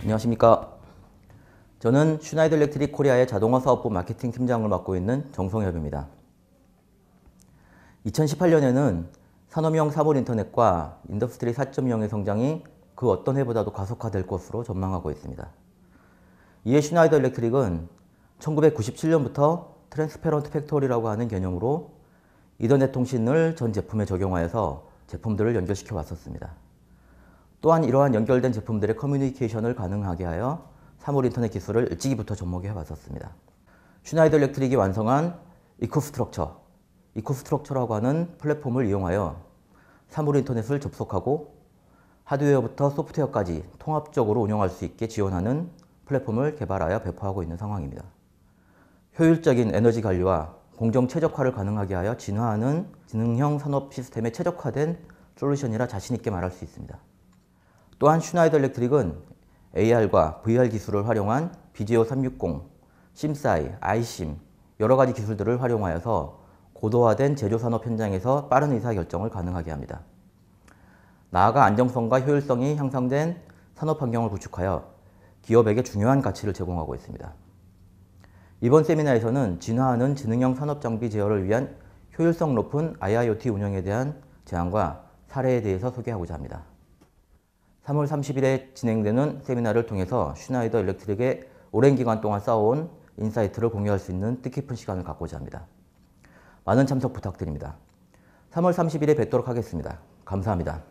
안녕하십니까. 저는 슈나이더 일렉트릭 코리아의 자동화 사업부 마케팅 팀장을 맡고 있는 정성엽입니다. 2018년에는 산업형 사물 인터넷과 Industry 4.0의 성장이 그 어떤 해보다도 가속화될 것으로 전망하고 있습니다. 이에 슈나이더 일렉트릭은 1997년부터 Transparent Factory라고 하는 개념으로 이더넷 통신을 전 제품에 적용하여서 제품들을 연결시켜 왔었습니다. 또한 이러한 연결된 제품들의 커뮤니케이션을 가능하게 하여 사물 인터넷 기술을 일찍이부터 접목해 왔었습니다. 슈나이더 일렉트릭이 완성한 EcoStruxure, EcoStruxure라고 하는 플랫폼을 이용하여 사물 인터넷을 접속하고 하드웨어부터 소프트웨어까지 통합적으로 운영할 수 있게 지원하는 플랫폼을 개발하여 배포하고 있는 상황입니다. 효율적인 에너지 관리와 공정 최적화를 가능하게 하여 진화하는 지능형 산업 시스템에 최적화된 솔루션이라 자신있게 말할 수 있습니다. 또한 슈나이더 일렉트릭은 AR과 VR 기술을 활용한 BGO 360, 심사이, 아이심 여러 가지 기술들을 활용하여서 고도화된 제조 산업 현장에서 빠른 의사결정을 가능하게 합니다. 나아가 안정성과 효율성이 향상된 산업 환경을 구축하여 기업에게 중요한 가치를 제공하고 있습니다. 이번 세미나에서는 진화하는 지능형 산업 장비 제어를 위한 효율성 높은 IIoT 운영에 대한 제안과 사례에 대해서 소개하고자 합니다. 3월 30일에 진행되는 세미나를 통해서 슈나이더 일렉트릭의 오랜 기간 동안 쌓아온 insight를 공유할 수 있는 뜻깊은 시간을 갖고자 합니다. 많은 참석 부탁드립니다. 3월 30일에 뵙도록 하겠습니다. 감사합니다.